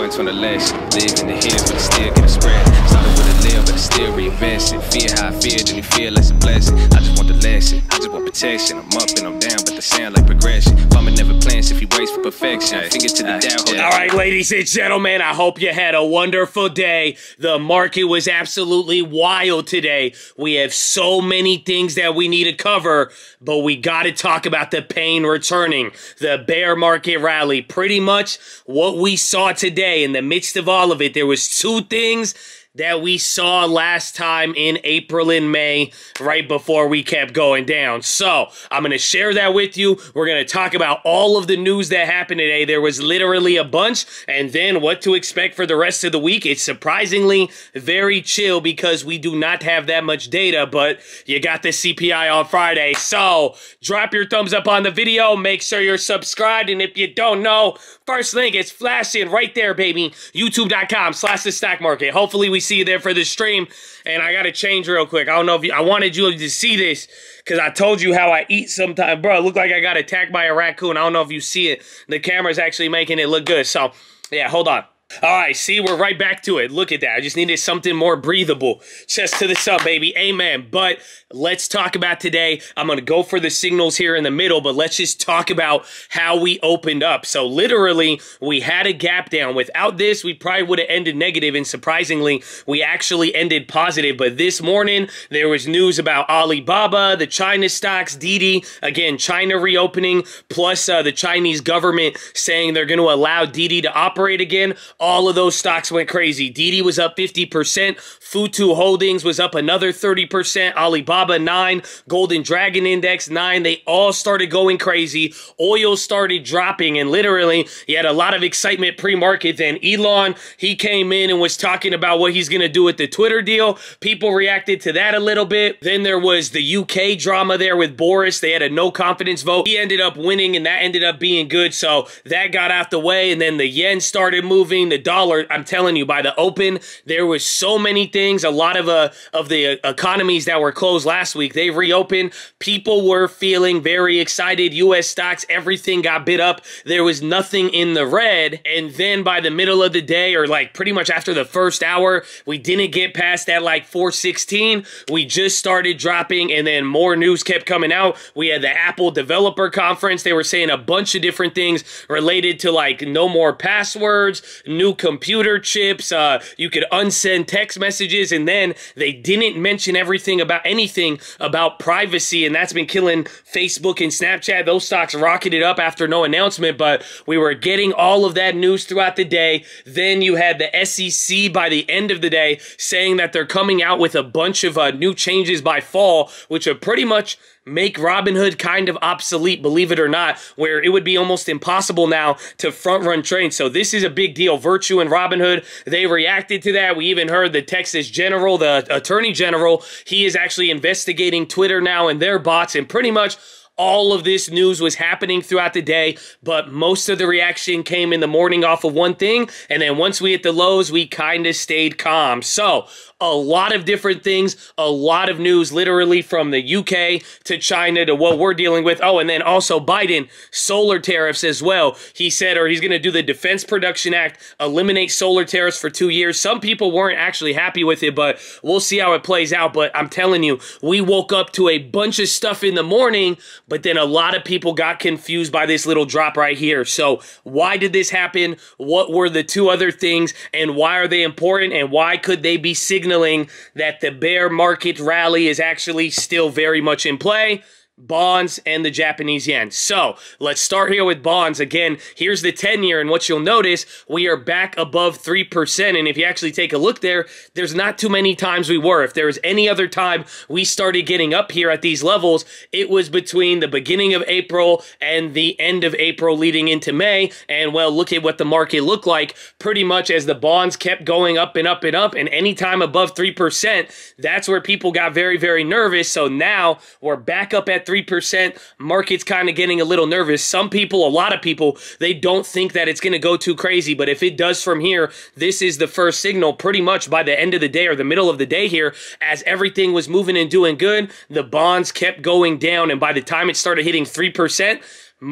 points on the lesson. Live in the hills, but still get a spread. Started with a live, but I still reinvest it. Fear how I feel, then you feel less a blessing. I just want the lesson, I just protection. I'm up and I'm down, but the sound like progression. Farmer never plans if he waits for perfection. Fingers to the down. All right, ladies and gentlemen, I hope you had a wonderful day. The market was absolutely wild today. We have so many things that we need to cover, but we got to talk about the pain returning, the bear market rally. Pretty much what we saw today in the midst of all of it, there was two things that we saw last time in April and May, right before we kept going down. So I'm going to share that with you. We're going to talk about all of the news that happened today. There was literally a bunch, and then what to expect for the rest of the week. It's surprisingly very chill because we do not have that much data, but you got the CPI on Friday. So drop your thumbs up on the video. Make sure you're subscribed. And if you don't know, first link is flashing right there, baby. YouTube.com slash the stock market. Hopefully we see you there for the stream. And I got to change real quick. I don't know if you, I wanted you to see this because I told you how I eat sometimes. Bro, it looked like I got attacked by a raccoon. I don't know if you see it. The camera's actually making it look good. So, yeah, hold on. All right, see, we're right back to it. Look at that. I just needed something more breathable. Chest to the sub, baby. Amen. But let's talk about today. I'm going to go for the signals here in the middle, but let's just talk about how we opened up. So literally, we had a gap down. Without this, we probably would have ended negative, and surprisingly, we actually ended positive. But this morning, there was news about Alibaba, the China stocks, Didi, again, China reopening, plus uh, the Chinese government saying they're going to allow Didi to operate again all of those stocks went crazy. Didi was up 50%, Futu Holdings was up another 30%, Alibaba 9, Golden Dragon Index 9. They all started going crazy. Oil started dropping and literally he had a lot of excitement pre-market then. Elon, he came in and was talking about what he's going to do with the Twitter deal. People reacted to that a little bit. Then there was the UK drama there with Boris. They had a no confidence vote. He ended up winning and that ended up being good. So that got out the way and then the yen started moving the dollar, I'm telling you, by the open, there was so many things. A lot of uh, of the economies that were closed last week, they reopened. People were feeling very excited. U.S. stocks, everything got bid up. There was nothing in the red. And then by the middle of the day, or like pretty much after the first hour, we didn't get past that like 416. We just started dropping, and then more news kept coming out. We had the Apple Developer Conference. They were saying a bunch of different things related to like no more passwords, new computer chips. Uh, you could unsend text messages, and then they didn't mention everything about anything about privacy, and that's been killing Facebook and Snapchat. Those stocks rocketed up after no announcement, but we were getting all of that news throughout the day. Then you had the SEC by the end of the day saying that they're coming out with a bunch of uh, new changes by fall, which are pretty much make Robinhood kind of obsolete, believe it or not, where it would be almost impossible now to front run trades. So this is a big deal. Virtu and Robinhood, they reacted to that. We even heard the Texas General, the Attorney General, he is actually investigating Twitter now and their bots and pretty much all of this news was happening throughout the day, but most of the reaction came in the morning off of one thing. And then once we hit the lows, we kind of stayed calm. So a lot of different things, a lot of news, literally from the UK to China to what we're dealing with. Oh, and then also Biden, solar tariffs as well. He said, or he's going to do the Defense Production Act, eliminate solar tariffs for two years. Some people weren't actually happy with it, but we'll see how it plays out. But I'm telling you, we woke up to a bunch of stuff in the morning, but then a lot of people got confused by this little drop right here. So why did this happen? What were the two other things? And why are they important? And why could they be signaling signaling that the bear market rally is actually still very much in play bonds and the Japanese yen. So let's start here with bonds. Again, here's the 10 year, and what you'll notice, we are back above 3%. And if you actually take a look there, there's not too many times we were. If there was any other time we started getting up here at these levels, it was between the beginning of April and the end of April leading into May. And well, look at what the market looked like pretty much as the bonds kept going up and up and up. And anytime above 3%, that's where people got very, very nervous. So now we're back up at 3%. Market's kind of getting a little nervous. Some people, a lot of people, they don't think that it's going to go too crazy. But if it does from here, this is the first signal pretty much by the end of the day or the middle of the day here. As everything was moving and doing good, the bonds kept going down. And by the time it started hitting 3%,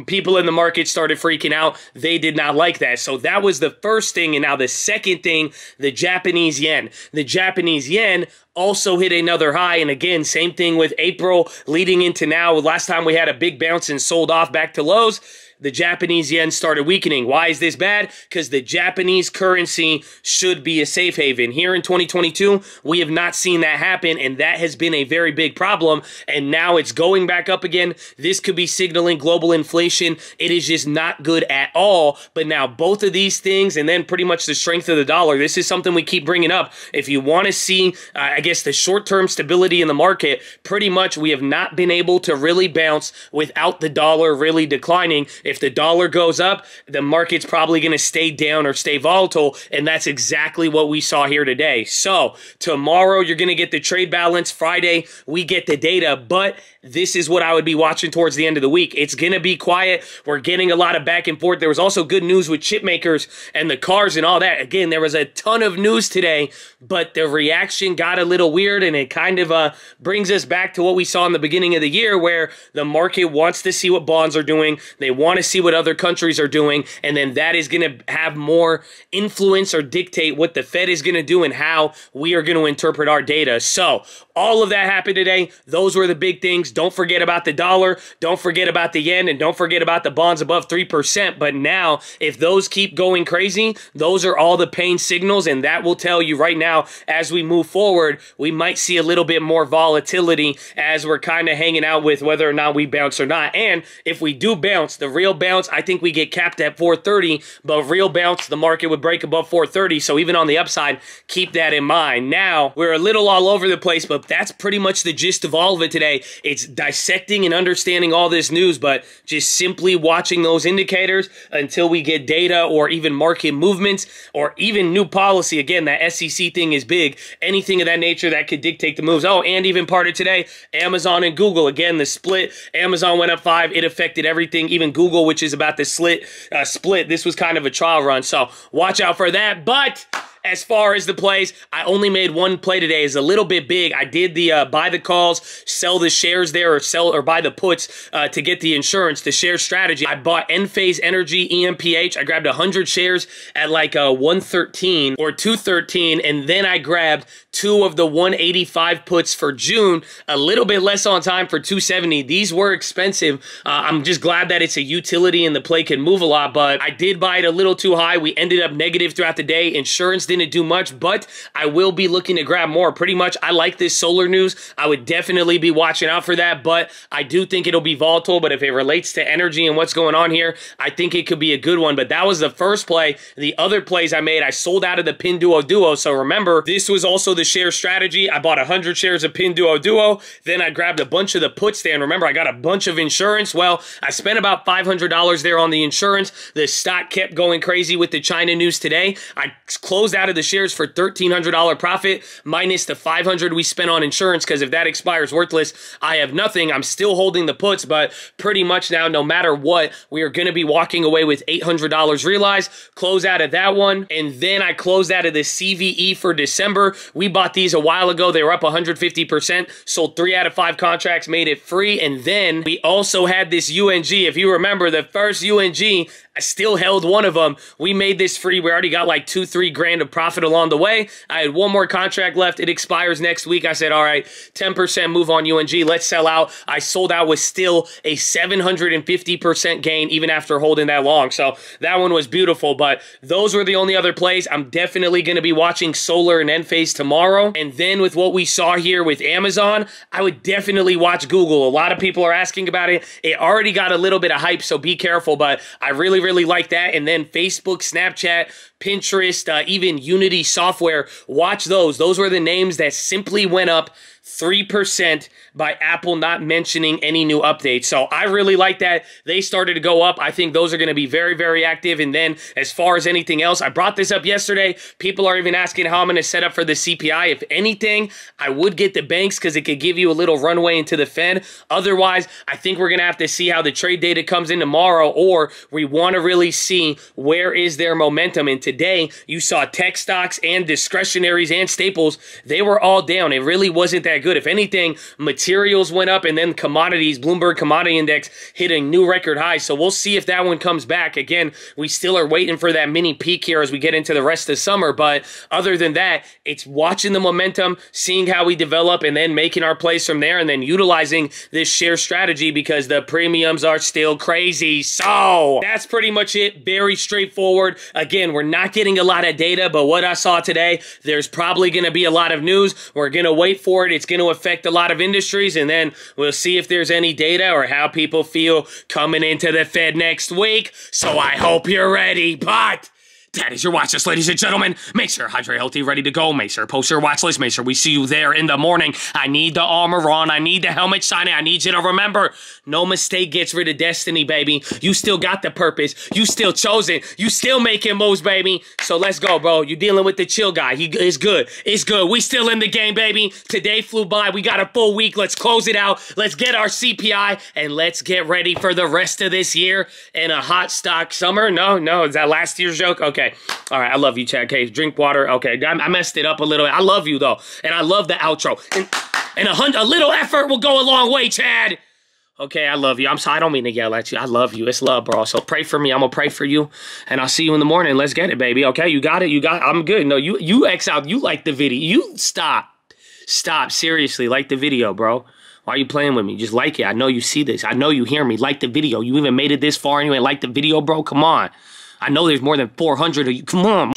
people in the market started freaking out. They did not like that. So that was the first thing. And now the second thing, the Japanese yen. The Japanese yen also hit another high. And again, same thing with April leading into now. Last time we had a big bounce and sold off back to lows the Japanese yen started weakening. Why is this bad? Because the Japanese currency should be a safe haven. Here in 2022, we have not seen that happen, and that has been a very big problem. And now it's going back up again. This could be signaling global inflation. It is just not good at all. But now, both of these things, and then pretty much the strength of the dollar, this is something we keep bringing up. If you want to see, uh, I guess, the short term stability in the market, pretty much we have not been able to really bounce without the dollar really declining. If the dollar goes up, the market's probably going to stay down or stay volatile. And that's exactly what we saw here today. So tomorrow, you're going to get the trade balance. Friday, we get the data. But this is what I would be watching towards the end of the week. It's going to be quiet. We're getting a lot of back and forth. There was also good news with chip makers and the cars and all that. Again, there was a ton of news today, but the reaction got a little weird and it kind of uh, brings us back to what we saw in the beginning of the year where the market wants to see what bonds are doing. They want to see what other countries are doing. And then that is going to have more influence or dictate what the Fed is going to do and how we are going to interpret our data. So all of that happened today. Those were the big things. Don't forget about the dollar. Don't forget about the yen. And don't forget about the bonds above 3%. But now, if those keep going crazy, those are all the pain signals. And that will tell you right now, as we move forward, we might see a little bit more volatility as we're kind of hanging out with whether or not we bounce or not. And if we do bounce, the real bounce, I think we get capped at 430. But real bounce, the market would break above 430. So even on the upside, keep that in mind. Now, we're a little all over the place, but that's pretty much the gist of all of it today. It's dissecting and understanding all this news, but just simply watching those indicators until we get data or even market movements or even new policy. Again, that SEC thing is big. Anything of that nature that could dictate the moves. Oh, and even part of today, Amazon and Google. Again, the split. Amazon went up five. It affected everything. Even Google, which is about the slit, uh, split. This was kind of a trial run. So watch out for that. But as far as the plays. I only made one play today. is a little bit big. I did the uh, buy the calls, sell the shares there, or sell or buy the puts uh, to get the insurance. The share strategy. I bought Enphase Energy ENPH. I grabbed 100 shares at like uh, 113 or 213, and then I grabbed two of the 185 puts for June, a little bit less on time for 270. These were expensive. Uh, I'm just glad that it's a utility and the play can move a lot, but I did buy it a little too high. We ended up negative throughout the day. Insurance didn't do much, but I will be looking to grab more. Pretty much, I like this solar news. I would definitely be watching out for that, but I do think it'll be volatile. But if it relates to energy and what's going on here, I think it could be a good one. But that was the first play. The other plays I made, I sold out of the Pinduoduo. Duo so remember, this was also the share strategy. I bought 100 shares of Pinduoduo. Then I grabbed a bunch of the puts. And remember, I got a bunch of insurance. Well, I spent about $500 there on the insurance. The stock kept going crazy with the China news today. I closed out of the shares for $1,300 profit minus the 500 we spent on insurance because if that expires worthless, I have nothing. I'm still holding the puts, but pretty much now, no matter what, we are going to be walking away with $800 realized. Close out of that one. And then I closed out of the CVE for December. We bought these a while ago. They were up 150%, sold three out of five contracts, made it free. And then we also had this UNG. If you remember, the first UNG, I still held one of them. We made this free. We already got like two, three grand of profit along the way. I had one more contract left. It expires next week. I said, all right, 10% move on UNG. Let's sell out. I sold out with still a 750% gain even after holding that long. So that one was beautiful, but those were the only other plays. I'm definitely going to be watching Solar and Enphase tomorrow. And then with what we saw here with Amazon, I would definitely watch Google. A lot of people are asking about it. It already got a little bit of hype, so be careful, but I really, really like that. And then Facebook, Snapchat, Pinterest, uh, even Unity software. Watch those. Those were the names that simply went up 3% by Apple not mentioning any new updates. So I really like that. They started to go up. I think those are going to be very, very active. And then as far as anything else, I brought this up yesterday. People are even asking how I'm going to set up for the CPI. If anything, I would get the banks because it could give you a little runway into the Fed. Otherwise, I think we're going to have to see how the trade data comes in tomorrow or we want to really see where is their momentum. And today you saw tech stocks and discretionaries and staples, they were all down. It really wasn't that good. If anything, materials went up and then commodities, Bloomberg Commodity Index hitting new record highs. So we'll see if that one comes back. Again, we still are waiting for that mini peak here as we get into the rest of summer. But other than that, it's watching the momentum, seeing how we develop, and then making our plays from there, and then utilizing this share strategy because the premiums are still crazy. So that's pretty much it. Very straightforward. Again, we're not getting a lot of data, but what I saw today, there's probably going to be a lot of news. We're going to wait for it. It's going to affect a lot of industries, and then we'll see if there's any data or how people feel coming into the Fed next week. So I hope you're ready, but. That is your watch list, ladies and gentlemen. Make sure Hydrate Healthy ready to go. Make sure post your watch list. Make sure we see you there in the morning. I need the armor on. I need the helmet shining. I need you to remember, no mistake gets rid of destiny, baby. You still got the purpose. You still chosen. You still making moves, baby. So let's go, bro. You dealing with the chill guy. He is good. It's good. We still in the game, baby. Today flew by. We got a full week. Let's close it out. Let's get our CPI and let's get ready for the rest of this year in a hot stock summer. No, no, is that last year's joke? Okay. Okay. All right. I love you, Chad Case. Drink water. Okay. I, I, messed it up a little. I love you, though. And I love the outro. And, and a, hun- a little effort will go a long way, Chad. Okay, I love you. I'm sorry. I don't mean to yell at you. I love you. It's love, bro. So pray for me. I'm gonna pray for you, and I'll see you in the morning. Let's get it, baby. Okay, you got it. You got. It. I'm good. No, you you X out. You like the video. You stop. Stop. Seriously, like the video, bro. Why are you playing with me? Just like it. I know you see this. I know you hear me. Like the video. You even made it this far and you ain't like the video, bro. Come on. I know there's more than 400 of you. Come on.